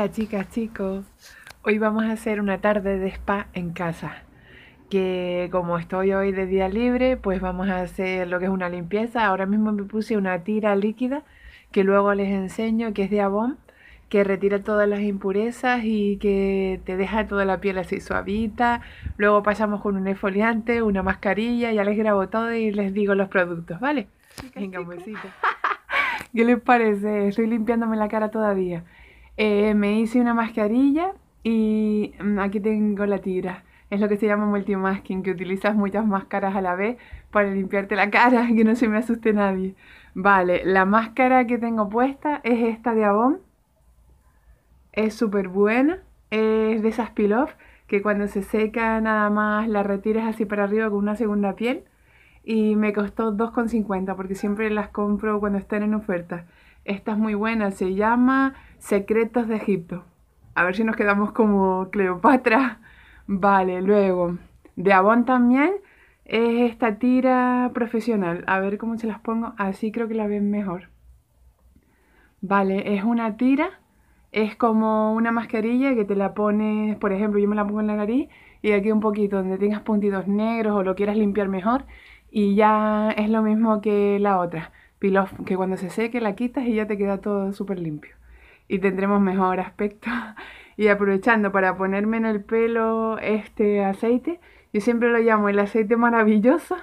Hola chicas, chicos. Hoy vamos a hacer una tarde de spa en casa. Que como estoy hoy de día libre, pues vamos a hacer lo que es una limpieza. Ahora mismo me puse una tira líquida que luego les enseño, que es de Avon, que retira todas las impurezas y que te deja toda la piel así suavita. Luego pasamos con un esfoliante, una mascarilla, ya les grabo todo y les digo los productos, ¿vale? Venga, un besito. ¿Qué les parece? Estoy limpiándome la cara todavía. Eh, me hice una mascarilla y mm, aquí tengo la tira. Es lo que se llama multimasking, que utilizas muchas máscaras a la vez para limpiarte la cara, que no se me asuste nadie. Vale, la máscara que tengo puesta es esta de Avon. Es súper buena. Es de esas peel-off que cuando se seca nada más la retiras así para arriba con una segunda piel. Y me costó 2,50 porque siempre las compro cuando están en oferta. Esta es muy buena, se llama Secretos de Egipto. A ver si nos quedamos como Cleopatra. Vale, luego, de Avon también es esta tira profesional. A ver cómo se las pongo. Así creo que la ven mejor. Vale, es una tira. Es como una mascarilla que te la pones, por ejemplo, yo me la pongo en la nariz y aquí un poquito donde tengas puntitos negros o lo quieras limpiar mejor. Y ya es lo mismo que la otra que cuando se seque la quitas y ya te queda todo súper limpio. Y tendremos mejor aspecto. Y aprovechando para ponerme en el pelo este aceite, yo siempre lo llamo el aceite maravilloso,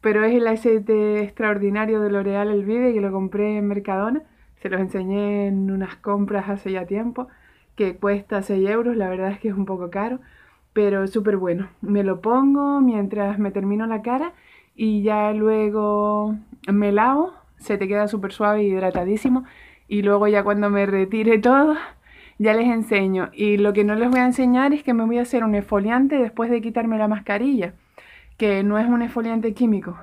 pero es el aceite extraordinario de L'Oreal El Vide que lo compré en Mercadona. Se los enseñé en unas compras hace ya tiempo, que cuesta 6 euros, la verdad es que es un poco caro, pero súper bueno. Me lo pongo mientras me termino la cara y ya luego me lavo se te queda súper suave y hidratadísimo. Y luego ya cuando me retire todo, ya les enseño. Y lo que no les voy a enseñar es que me voy a hacer un esfoliante después de quitarme la mascarilla, que no es un esfoliante químico.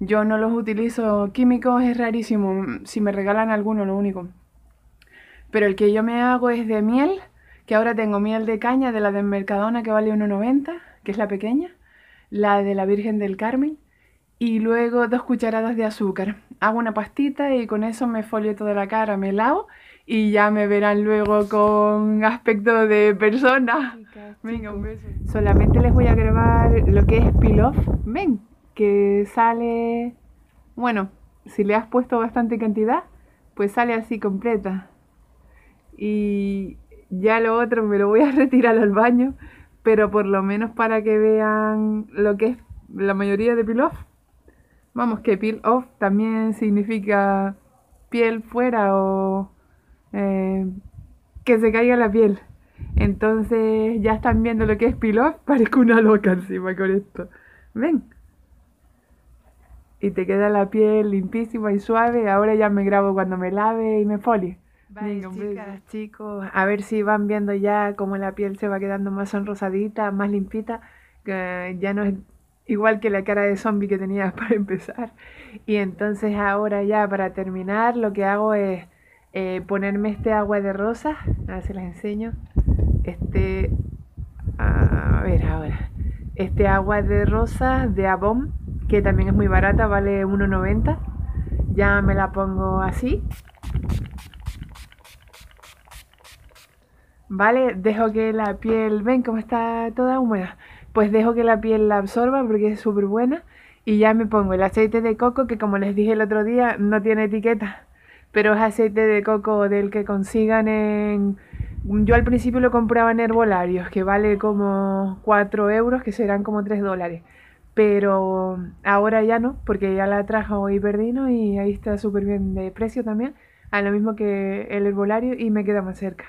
Yo no los utilizo químicos, es rarísimo. Si me regalan alguno, lo único. Pero el que yo me hago es de miel, que ahora tengo miel de caña de la de Mercadona que vale 1,90, que es la pequeña, la de la Virgen del Carmen, y luego dos cucharadas de azúcar. Hago una pastita y con eso me folio toda la cara, me lavo y ya me verán luego con aspecto de persona. Venga, un beso. Solamente les voy a grabar lo que es peel-off. Ven, que sale... Bueno, si le has puesto bastante cantidad, pues sale así completa. Y ya lo otro me lo voy a retirar al baño, pero por lo menos para que vean lo que es la mayoría de peel-off Vamos, que peel off también significa piel fuera o eh, que se caiga la piel. Entonces ya están viendo lo que es peel off. Parezco una loca encima con esto. Ven. Y te queda la piel limpísima y suave. Ahora ya me grabo cuando me lave y me folie. Venga, chicas, chicos, a ver si van viendo ya cómo la piel se va quedando más sonrosadita, más limpita. Que ya no es igual que la cara de zombie que tenía para empezar. Y entonces ahora ya para terminar lo que hago es eh, ponerme este agua de rosas, a ver si les enseño, este, a ver ahora, este agua de rosas de Avon, que también es muy barata, vale 1,90, ya me la pongo así. Vale, dejo que la piel, ven como está toda húmeda pues dejo que la piel la absorba porque es súper buena y ya me pongo el aceite de coco que como les dije el otro día no tiene etiqueta, pero es aceite de coco del que consigan en... Yo al principio lo compraba en herbolarios, que vale como 4 euros, que serán como 3 dólares. Pero ahora ya no, porque ya la trajo Hiperdino y ahí está súper bien de precio también, a lo mismo que el herbolario y me queda más cerca.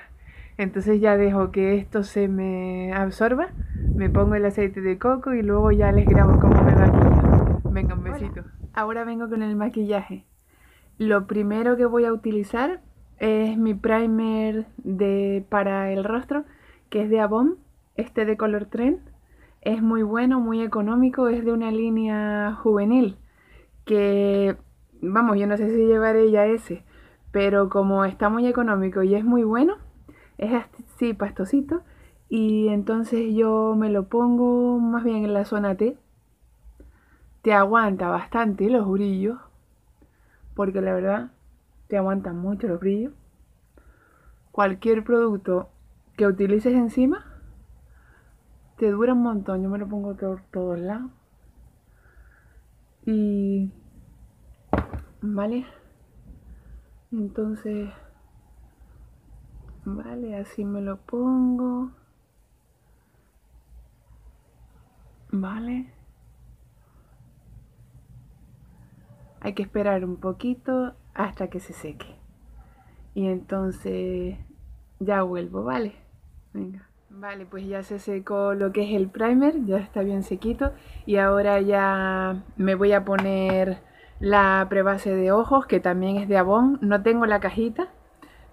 Entonces ya dejo que esto se me absorba, me pongo el aceite de coco y luego ya les grabo cómo me maquillo. Venga, un besito. Ahora vengo con el maquillaje. Lo primero que voy a utilizar es mi primer de, para el rostro, que es de Avon, este de color trend. Es muy bueno, muy económico, es de una línea juvenil, que, vamos, yo no sé si llevaré ya ese, pero como está muy económico y es muy bueno, es así pastosito y entonces yo me lo pongo más bien en la zona T. Te aguanta bastante los brillos, porque la verdad te aguantan mucho los brillos. Cualquier producto que utilices encima, te dura un montón. Yo me lo pongo por todos lados. Y... Vale. Entonces... Vale, así me lo pongo. Vale. Hay que esperar un poquito hasta que se seque. Y entonces ya vuelvo, ¿vale? Venga. Vale, pues ya se secó lo que es el primer, ya está bien sequito. Y ahora ya me voy a poner la prebase de ojos, que también es de Avon. No tengo la cajita,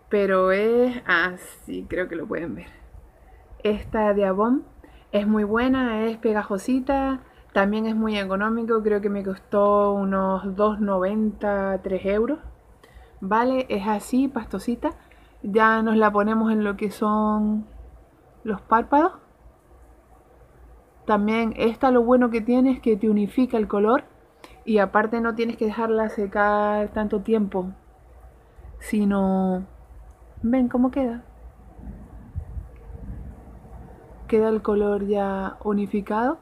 pero es... Ah, sí, creo que lo pueden ver. Esta de Avon es muy buena, es pegajosita, también es muy económico, creo que me costó unos 2,90, 3 euros. Vale, es así, pastosita. Ya nos la ponemos en lo que son los párpados. También esta lo bueno que tiene es que te unifica el color y aparte no tienes que dejarla secar tanto tiempo, sino... ¿Ven cómo queda? Queda el color ya unificado.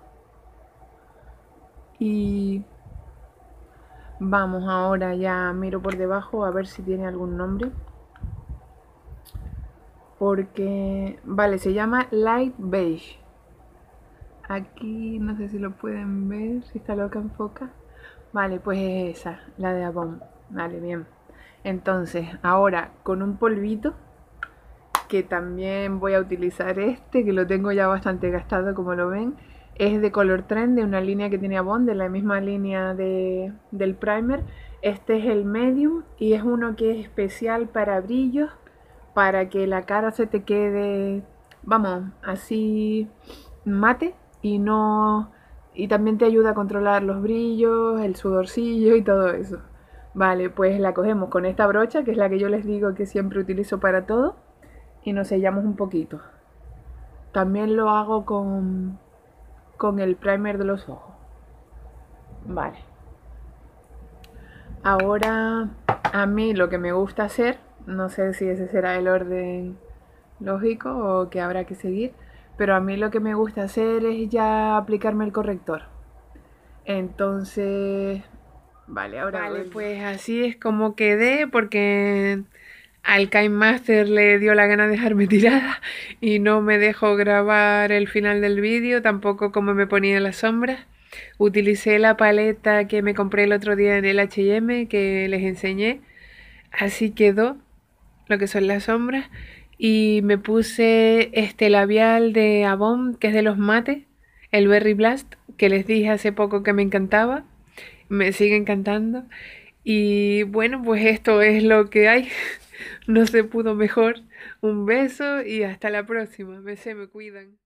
Y vamos ahora ya miro por debajo a ver si tiene algún nombre. Porque, vale, se llama Light Beige. Aquí no sé si lo pueden ver, si está loca enfoca. Vale, pues es esa, la de Avon. Vale, bien. Entonces, ahora con un polvito, que también voy a utilizar este, que lo tengo ya bastante gastado como lo ven. Es de color trend, de una línea que tiene Avon, de la misma línea de, del primer. Este es el medium y es uno que es especial para brillos, para que la cara se te quede, vamos, así mate y no y también te ayuda a controlar los brillos, el sudorcillo y todo eso. Vale, pues la cogemos con esta brocha, que es la que yo les digo que siempre utilizo para todo, y nos sellamos un poquito. También lo hago con, con el primer de los ojos. Vale. Ahora, a mí lo que me gusta hacer, no sé si ese será el orden lógico o que habrá que seguir, pero a mí lo que me gusta hacer es ya aplicarme el corrector. Entonces, vale, ahora... Vale, pues así es como quedé porque al Kai Master le dio la gana de dejarme tirada y no me dejó grabar el final del vídeo, tampoco como me ponía las sombras. Utilicé la paleta que me compré el otro día en el H&M que les enseñé. Así quedó lo que son las sombras y me puse este labial de Avon, que es de los mates, el Berry Blast, que les dije hace poco que me encantaba, me sigue encantando. Y bueno, pues esto es lo que hay. No se pudo mejor. Un beso y hasta la próxima. Me me cuidan.